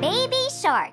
Baby Shark.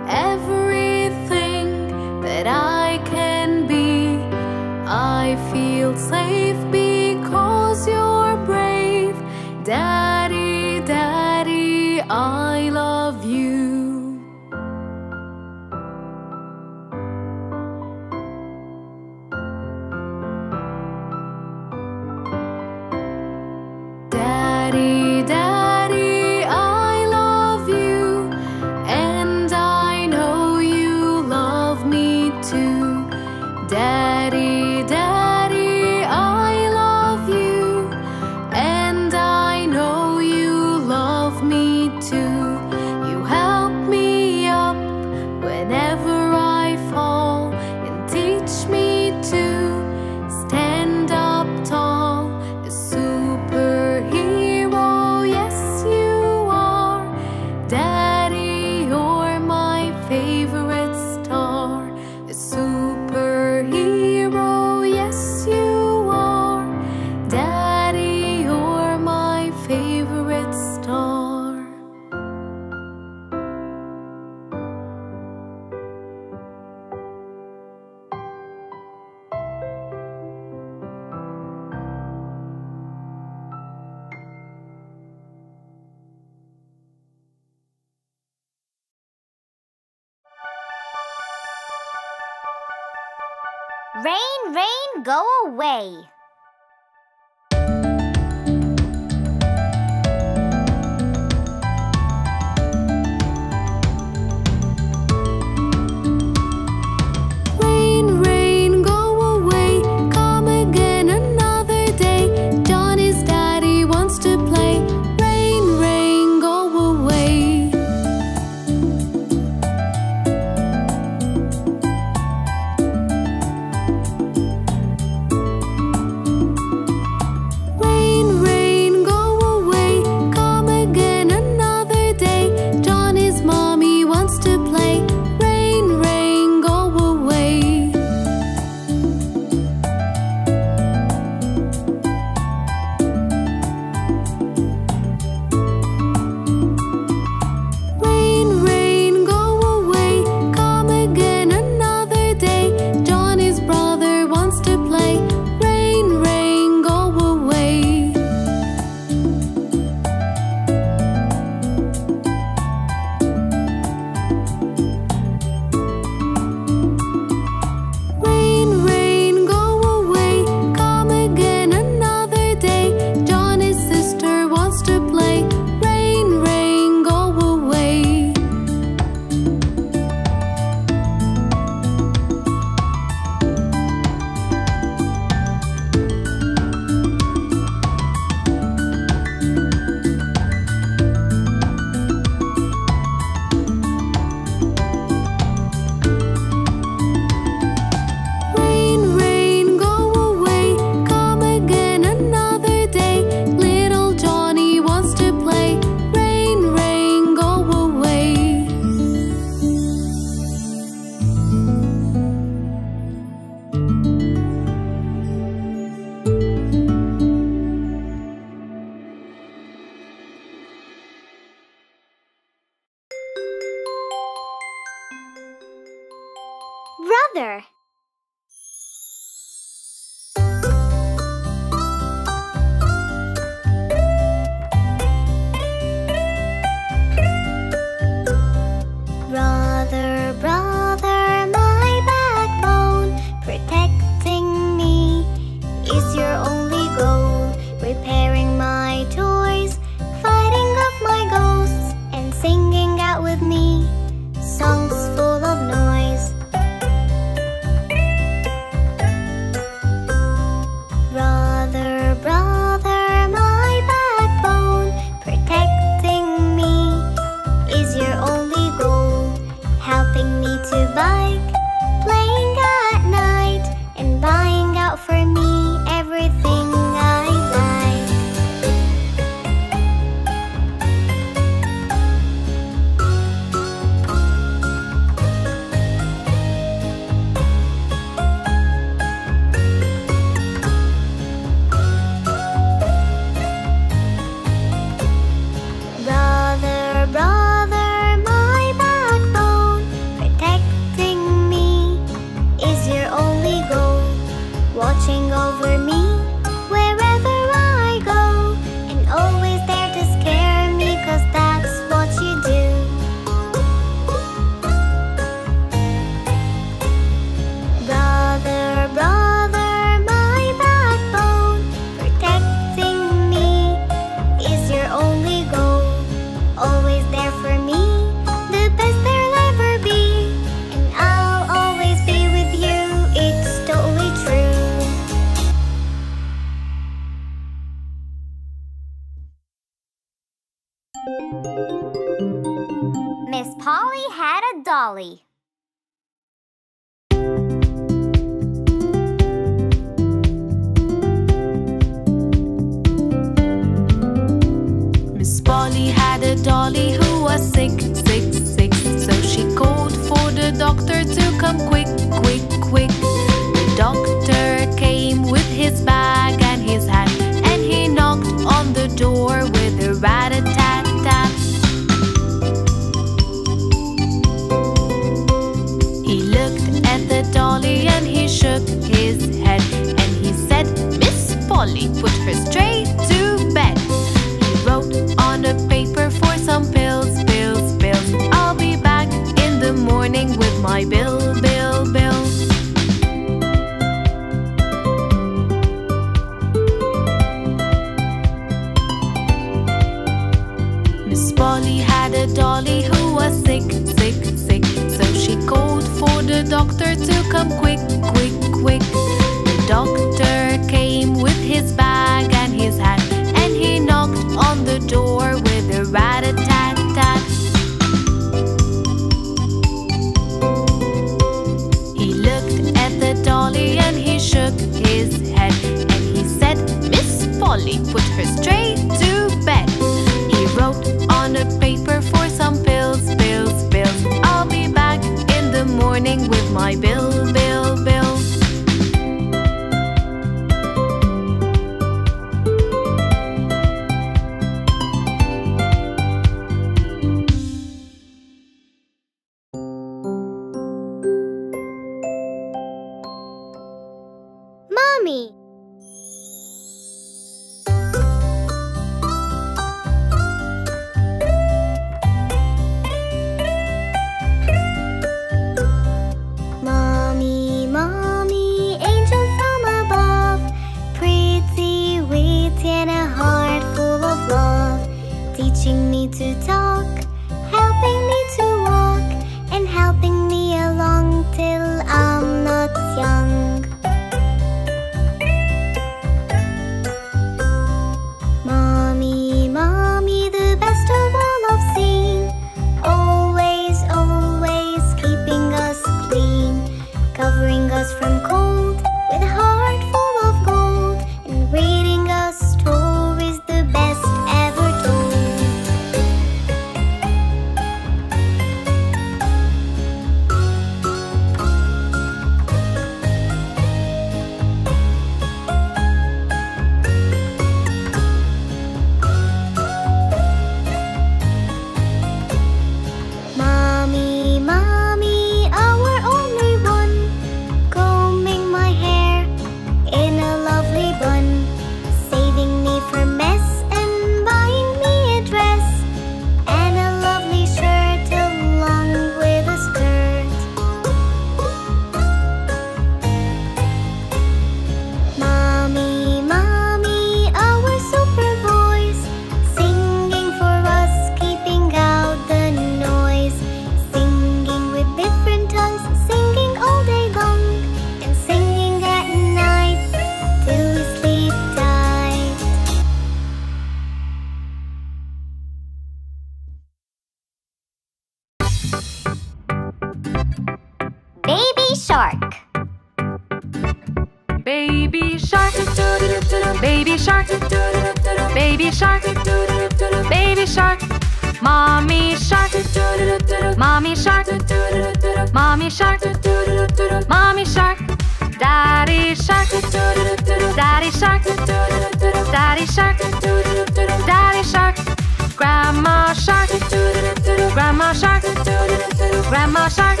Grandma Shark,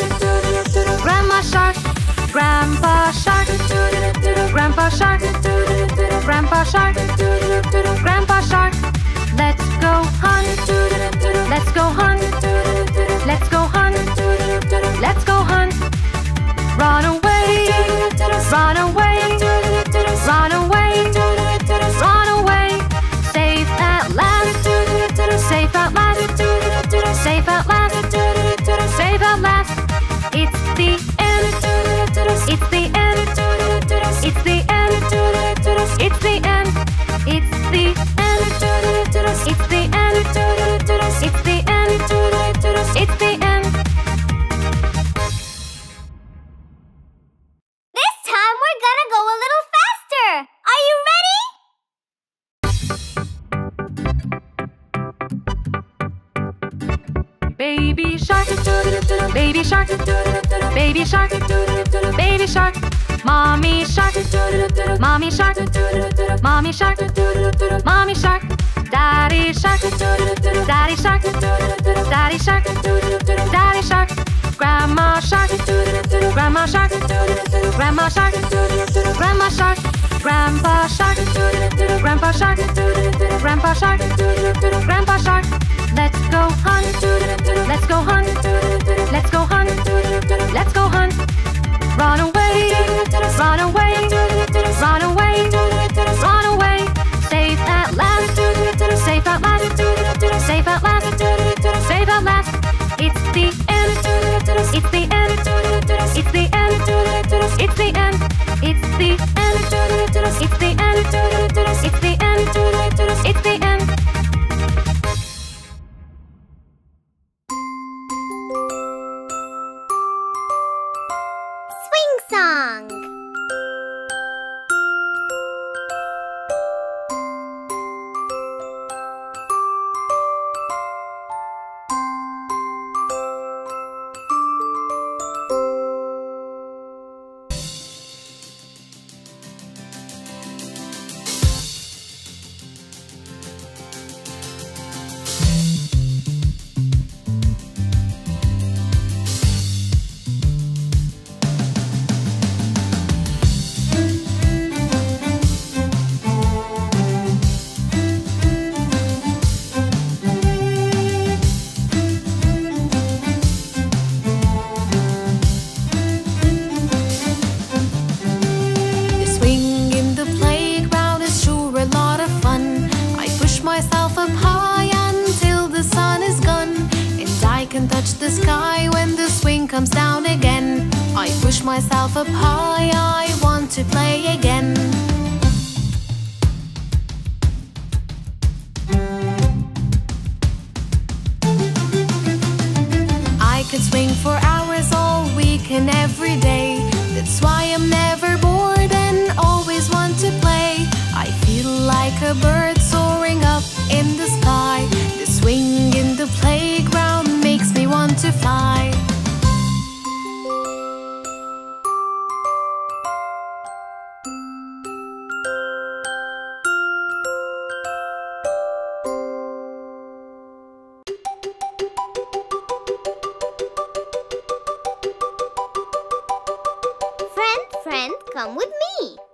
Grandma Shark, Grandpa Shark, Grandpa Shark, Grandpa Shark, Grandpa Shark. Let's go hunt, let's go hunt. Come with me.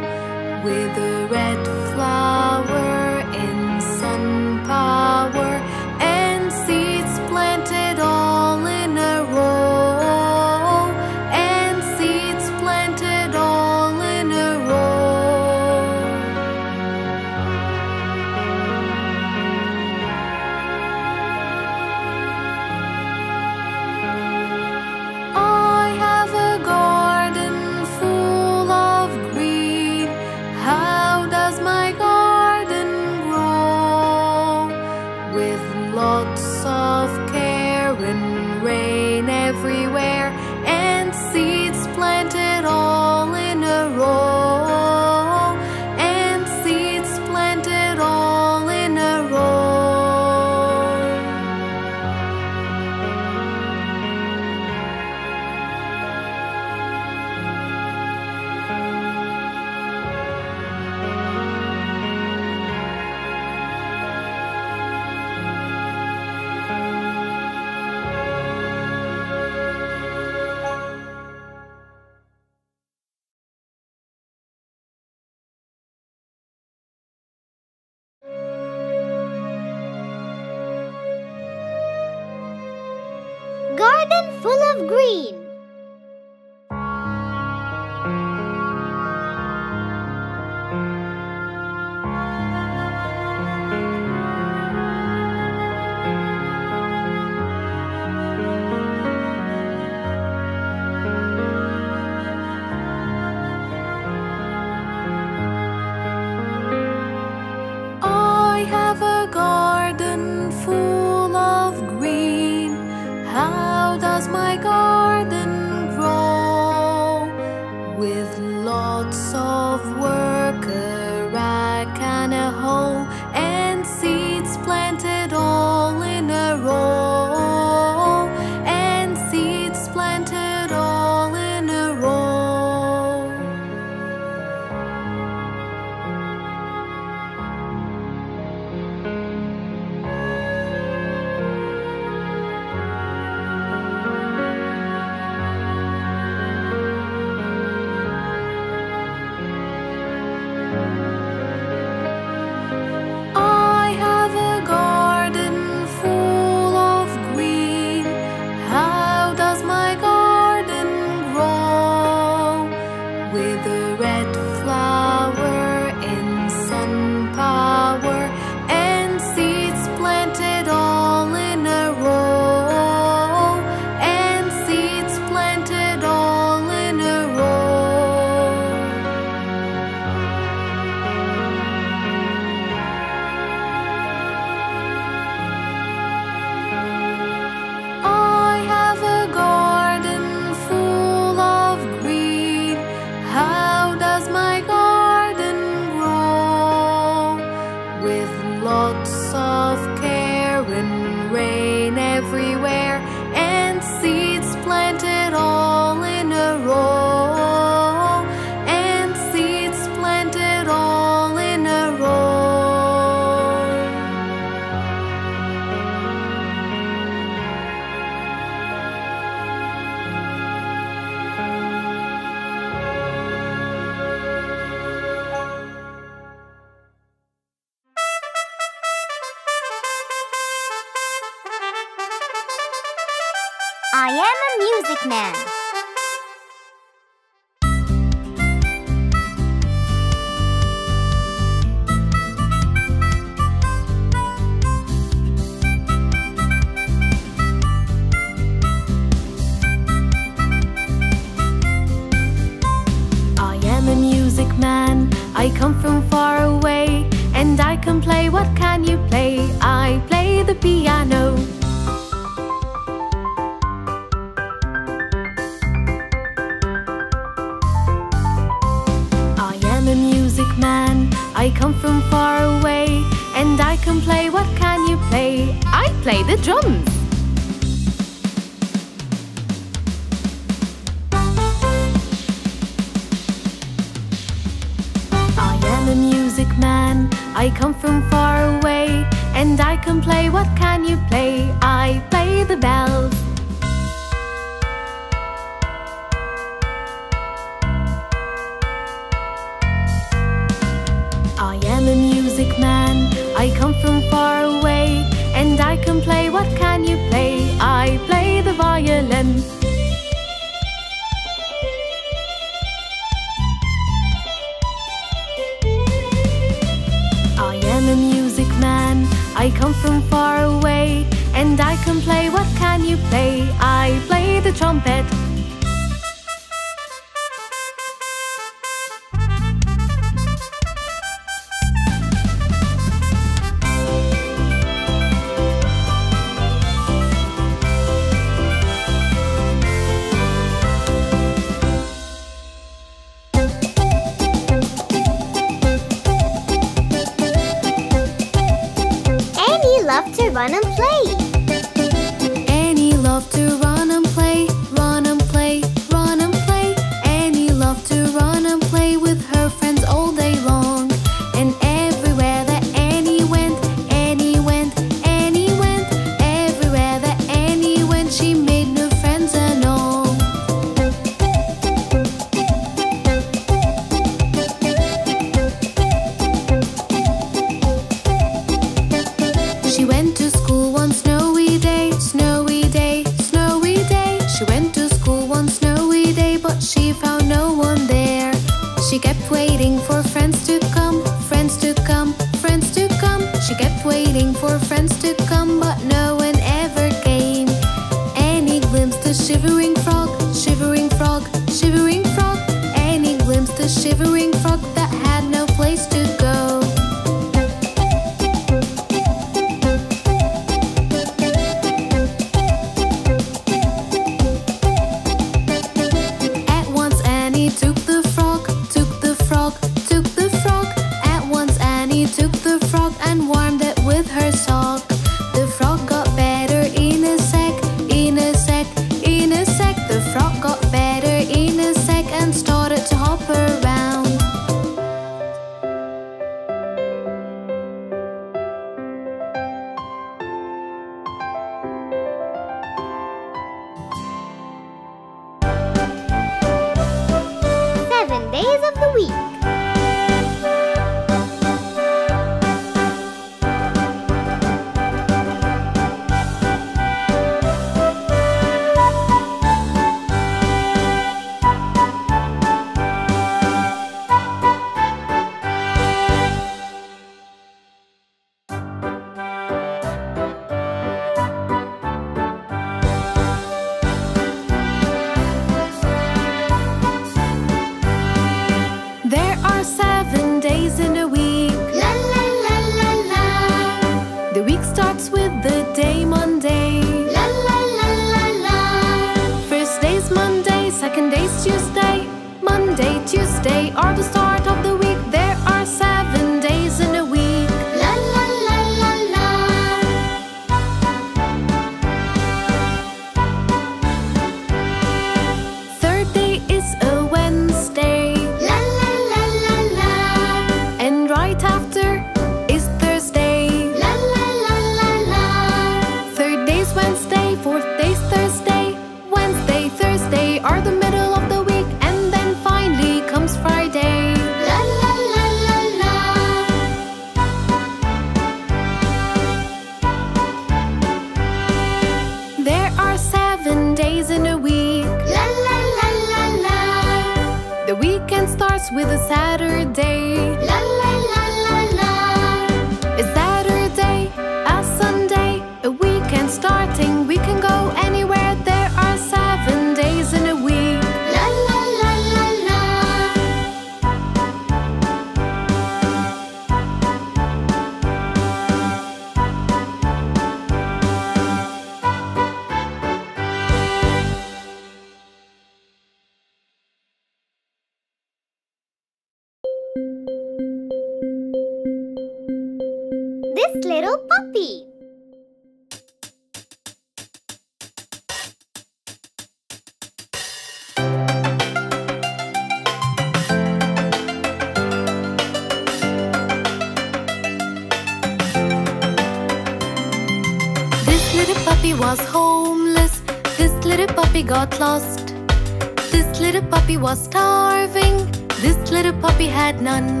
had none.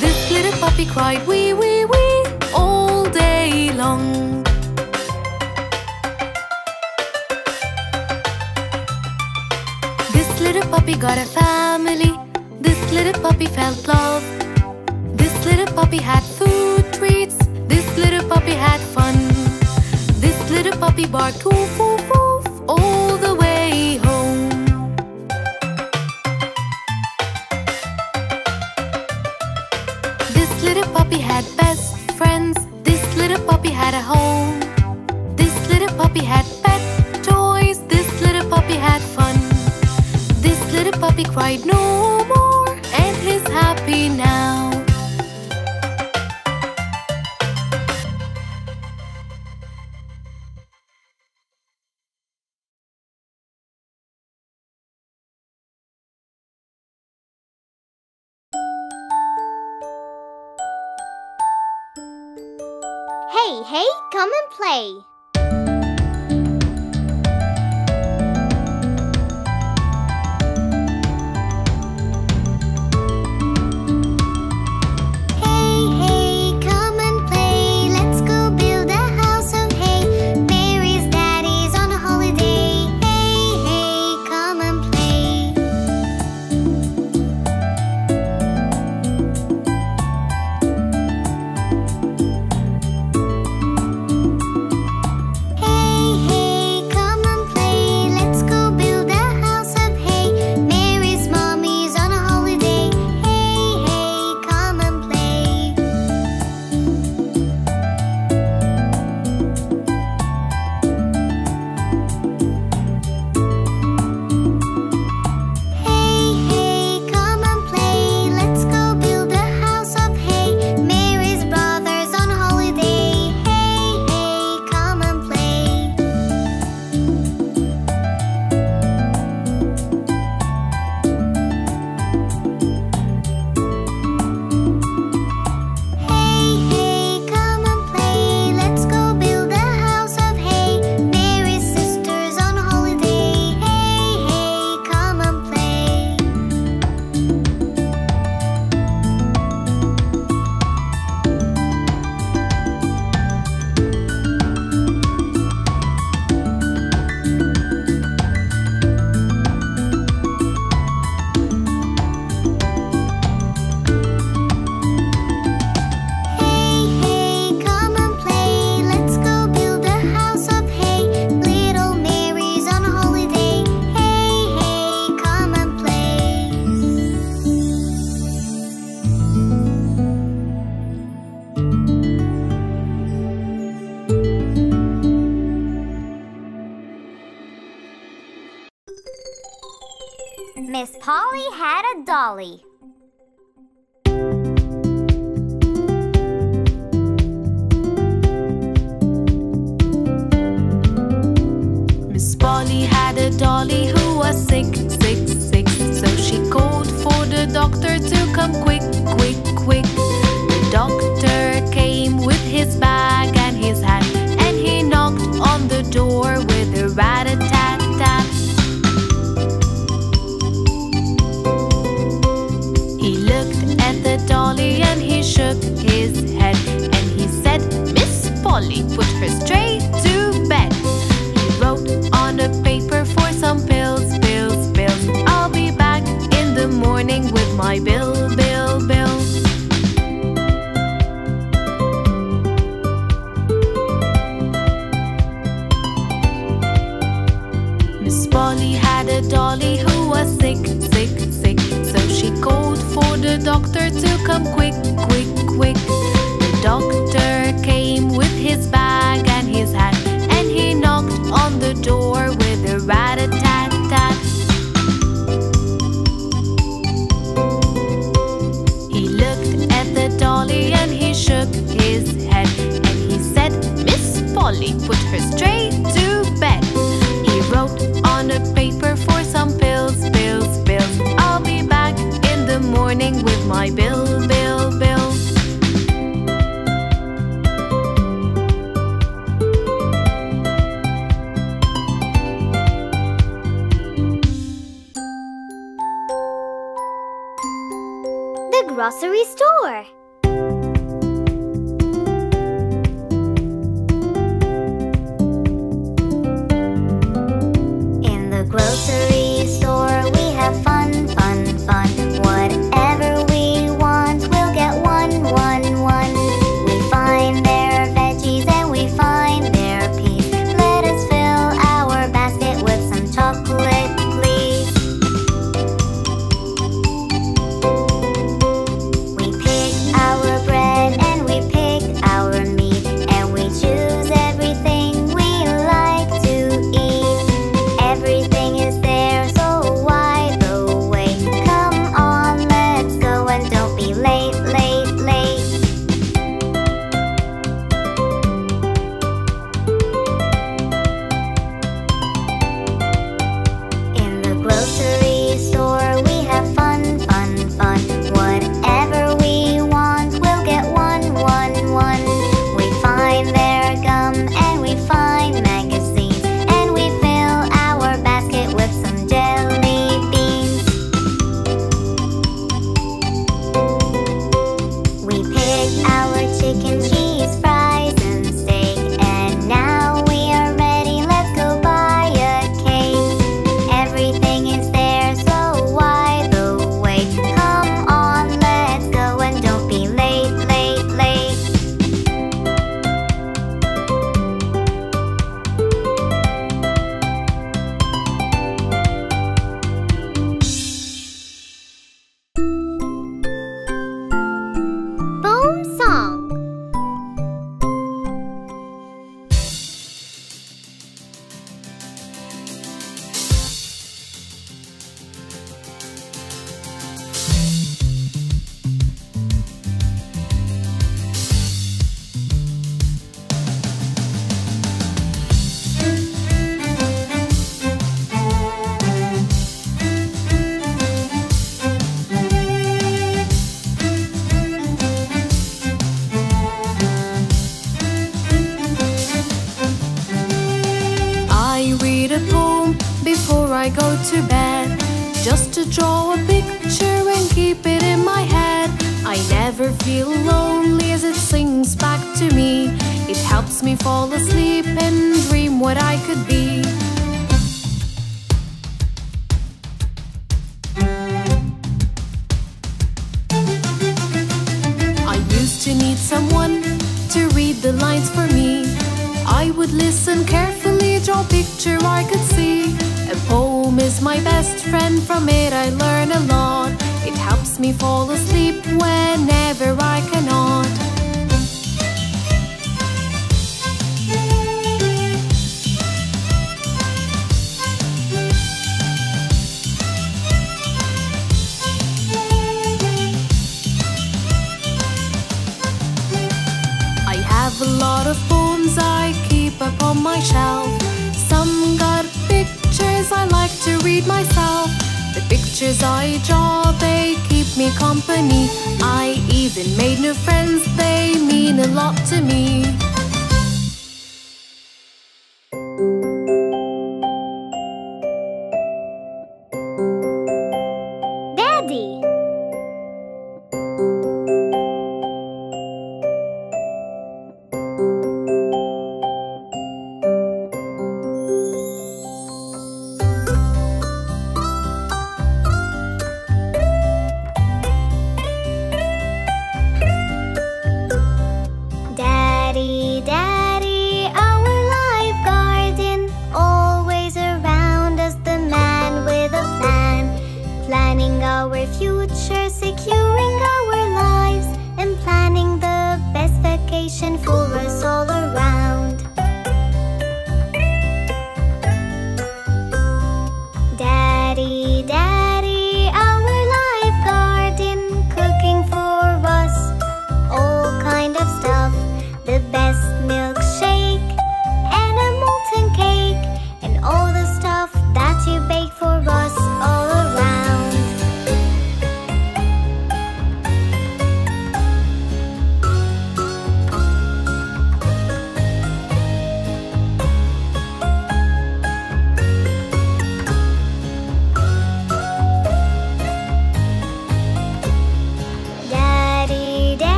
This little puppy cried wee wee wee all day long. This little puppy got a draw a picture and keep it in my head. I never feel lonely as it sings back to me. It helps me fall asleep and dream what I could be.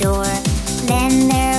Wash, wash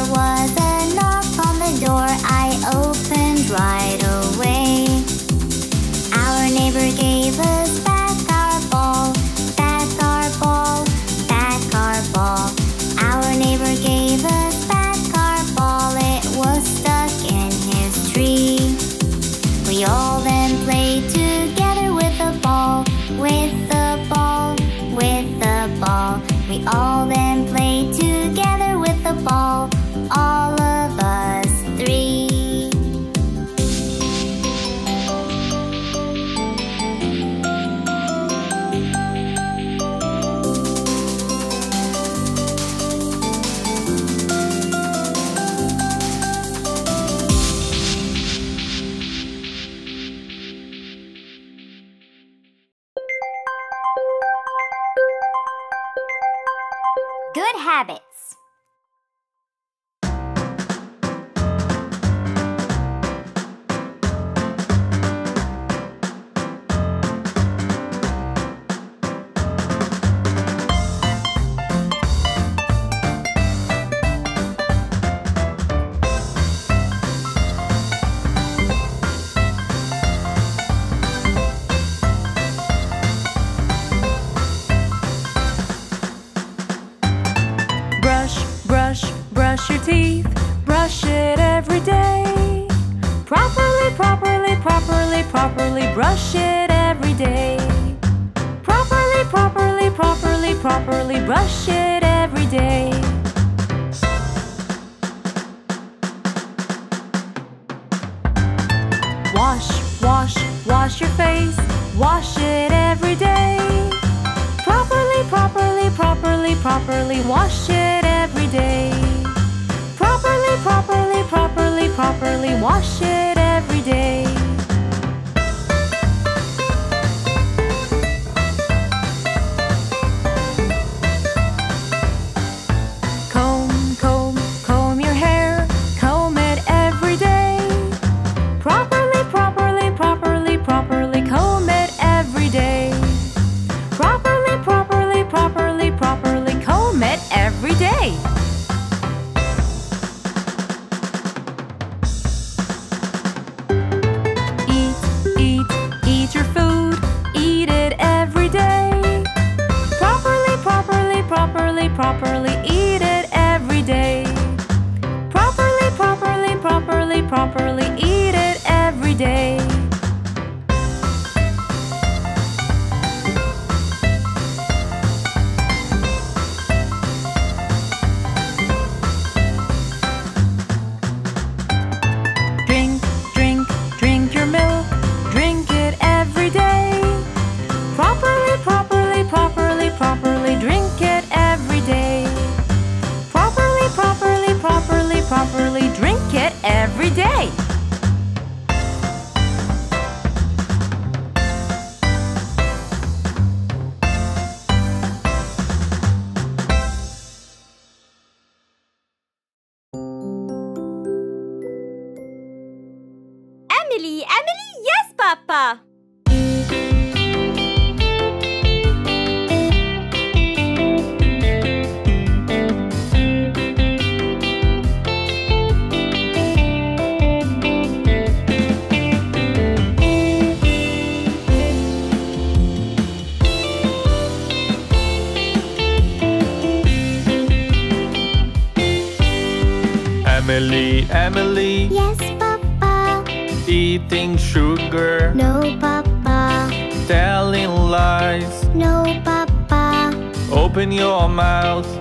Open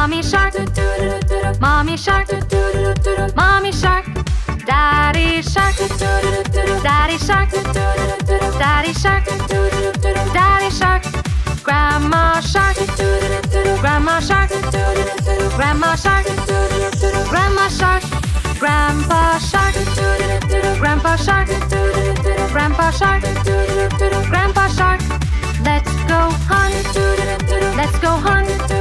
Mommy shark, mommy shark, mommy shark. Daddy shark, daddy shark, daddy shark, daddy shark. Grandma shark, grandma shark, grandma shark, grandma shark. Grandpa shark, grandpa shark, grandpa shark, grandpa shark. Let's go hunt, let's go hunt.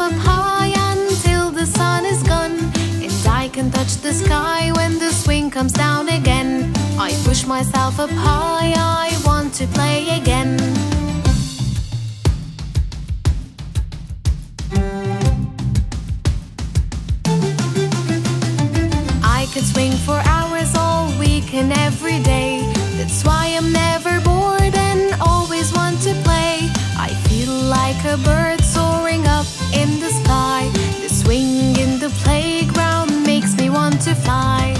up high until the sun is gone. And I can touch the sky when the swing comes down again. I push myself up high, I want to play again. I could swing for hours all week and every day. That's why I'm never bored and always want to play. I feel like a bird. butterfly.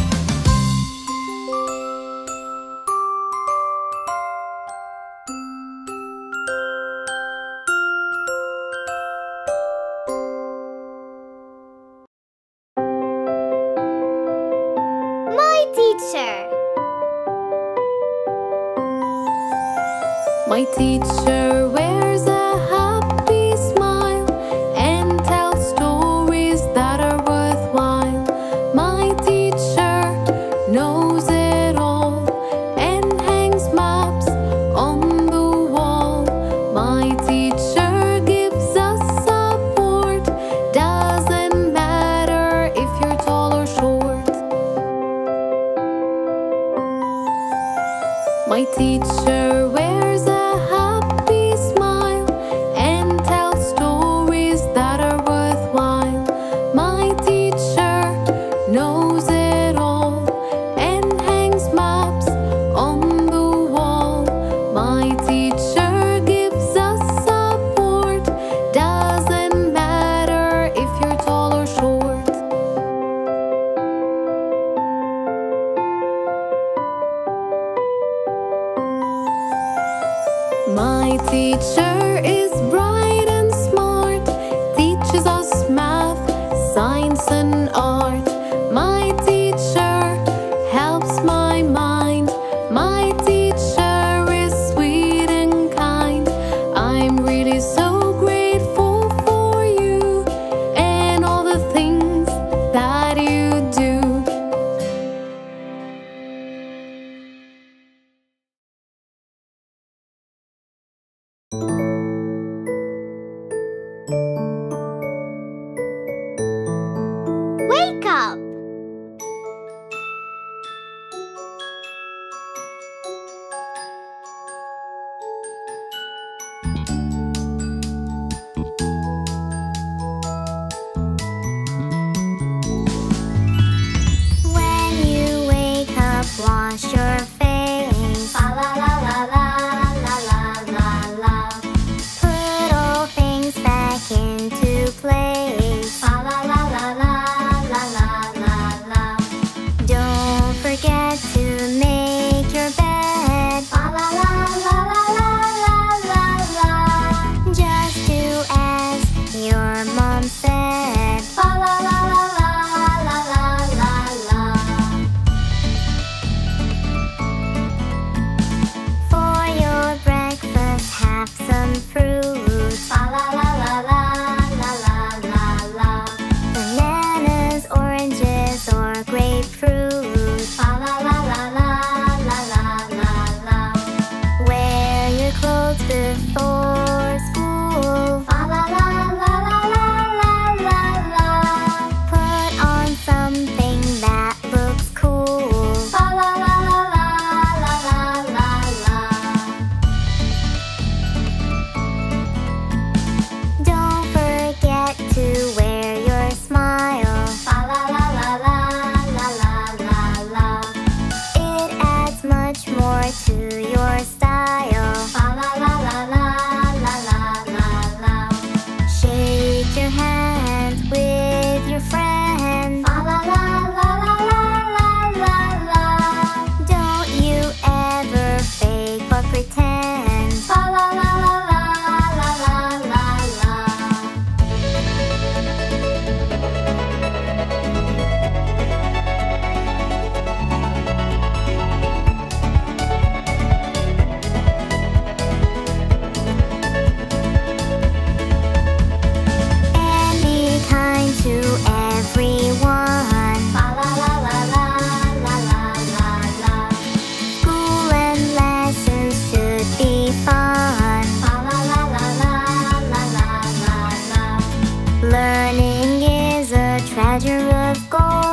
Treasure of gold.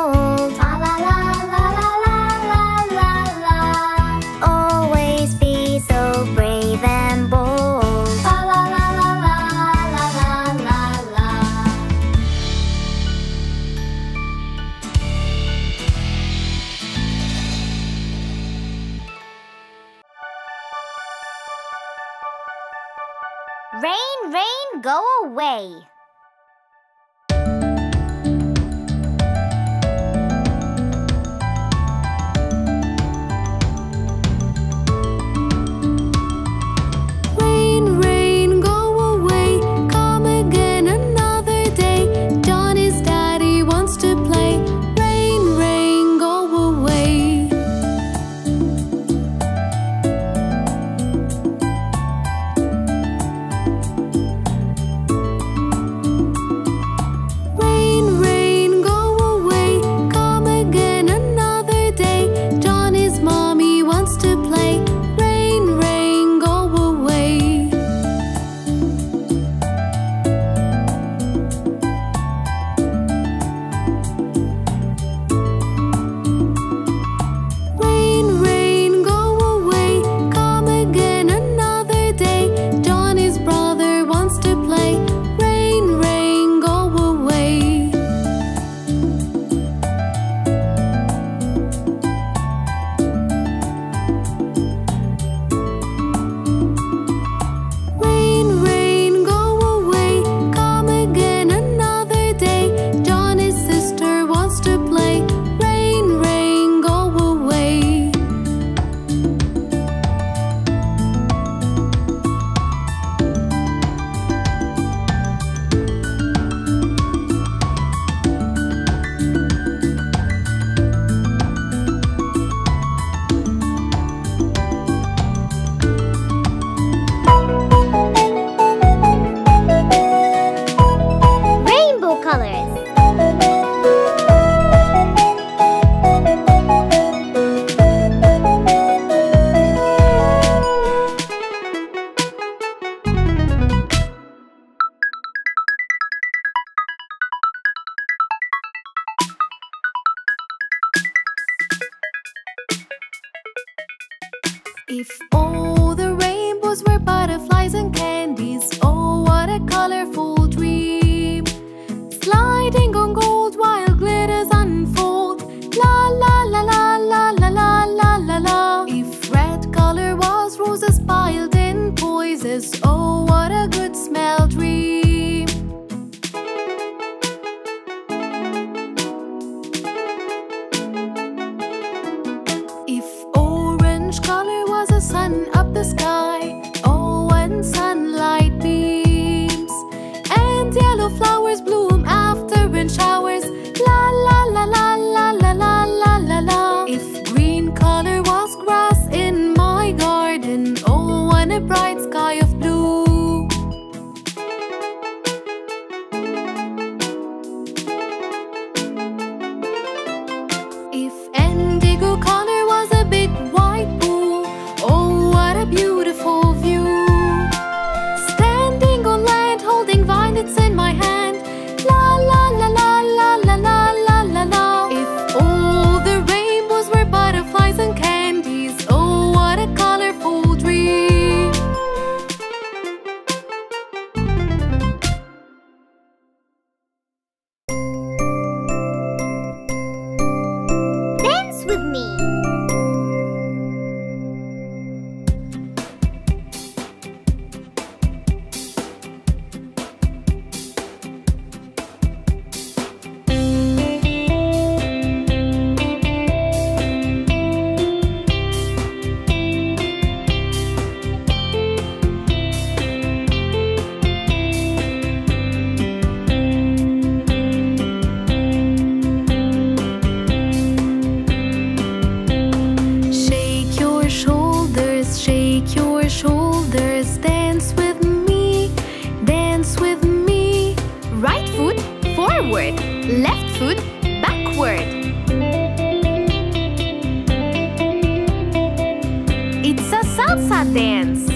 Salsa dance.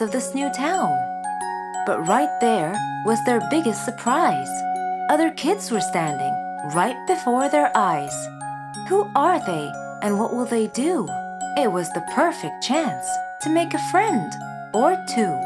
of this new town. But right there was their biggest surprise. Other kids were standing right before their eyes. Who are they and what will they do? It was the perfect chance to make a friend or two.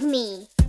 With me.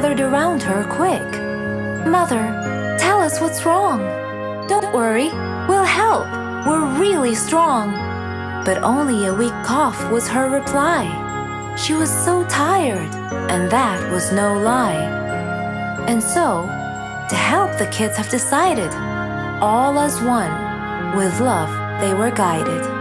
gathered around her quick. Mother, tell us what's wrong. Don't worry, we'll help. We're really strong. But only a weak cough was her reply. She was so tired, and that was no lie. And so, to help the kids have decided, all as one, with love they were guided.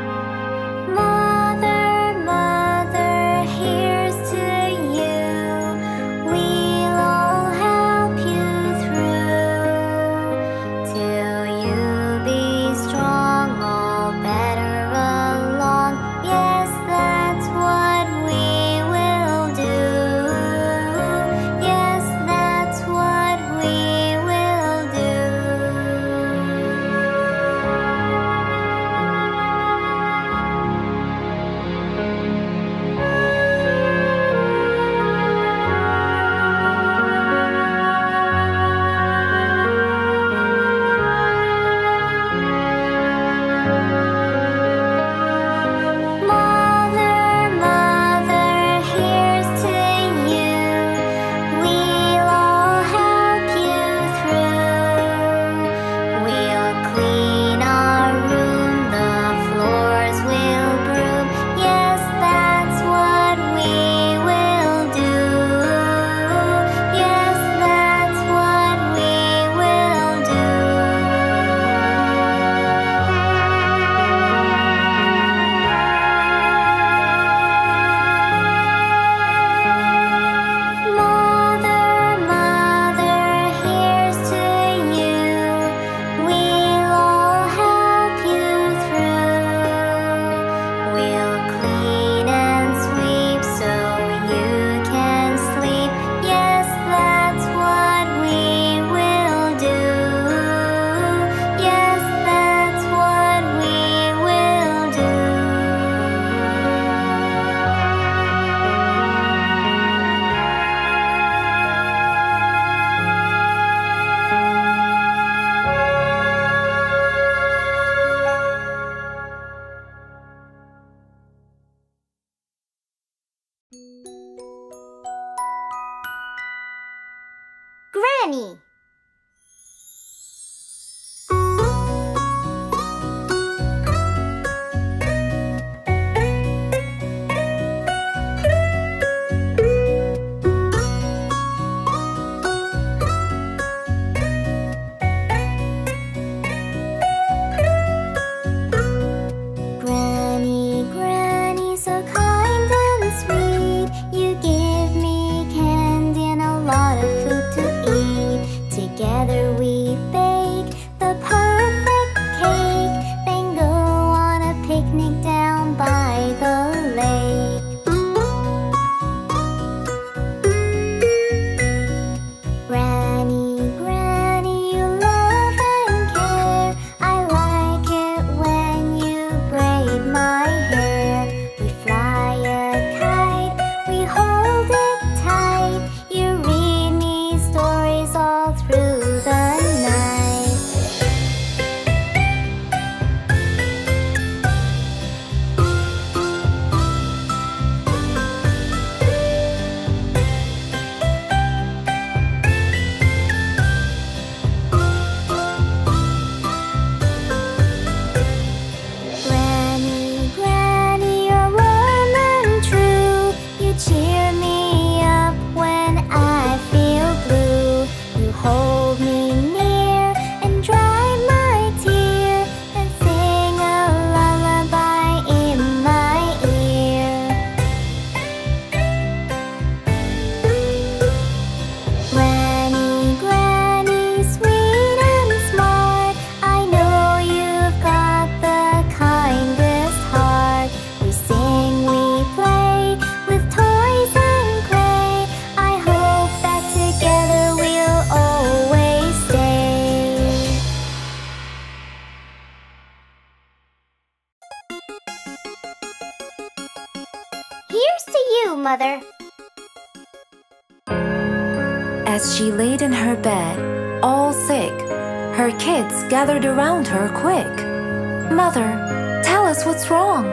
found her quick. Mother, tell us what's wrong.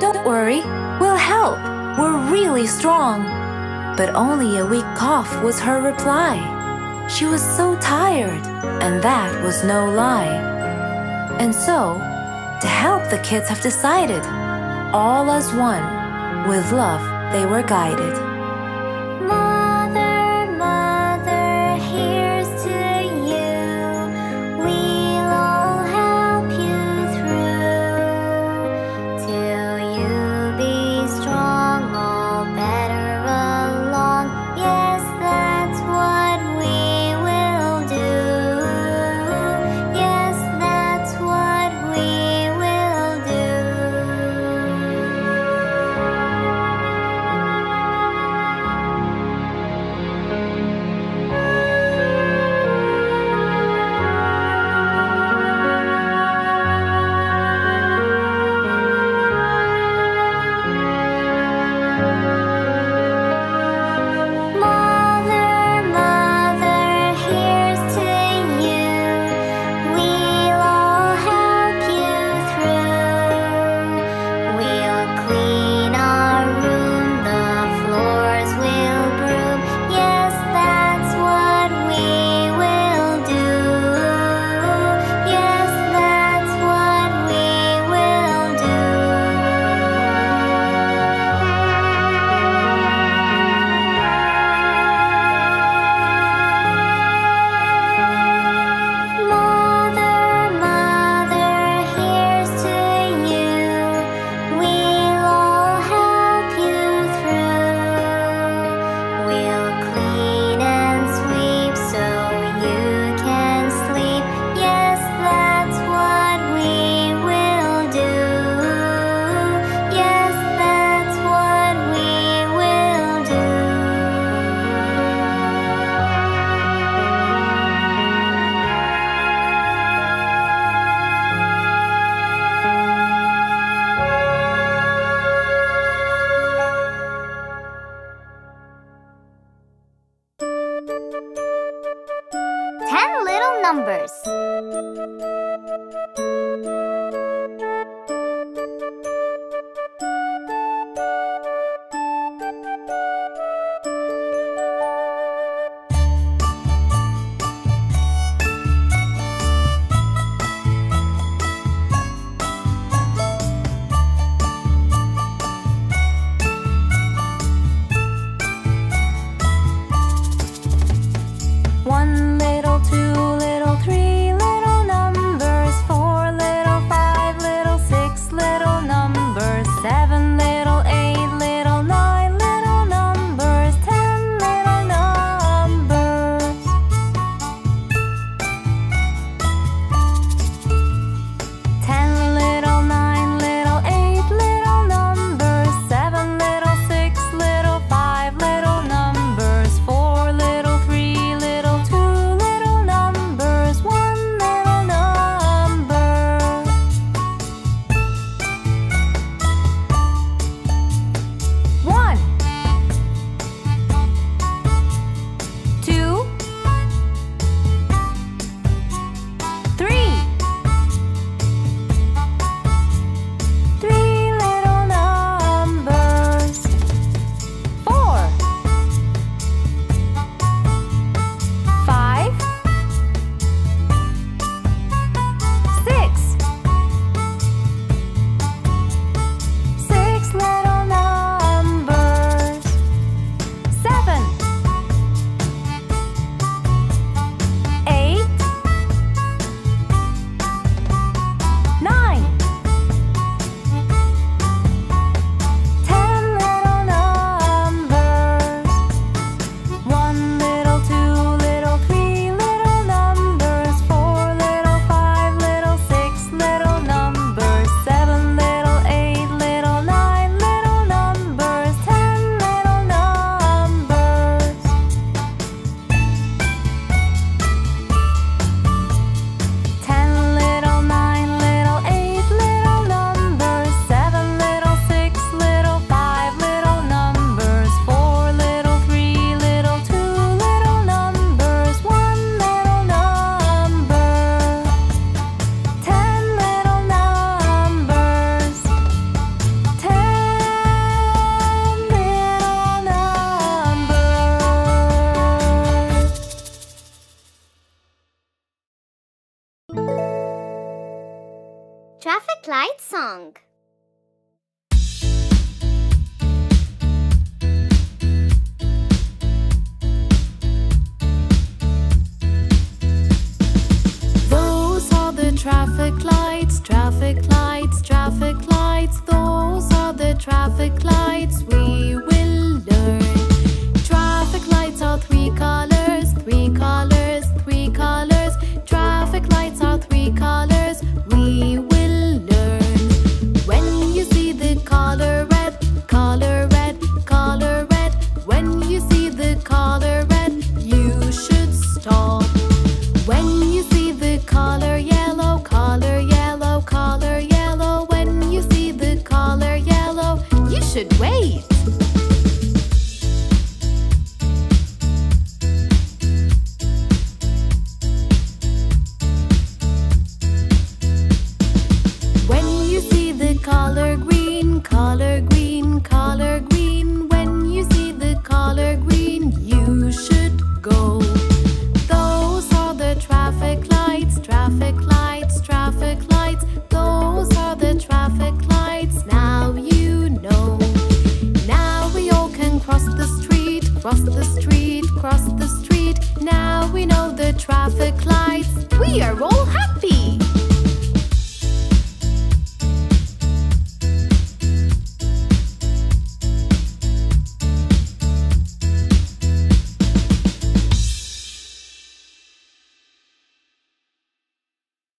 Don't worry, we'll help. We're really strong. But only a weak cough was her reply. She was so tired, and that was no lie. And so, to help the kids have decided, all as one, with love they were guided.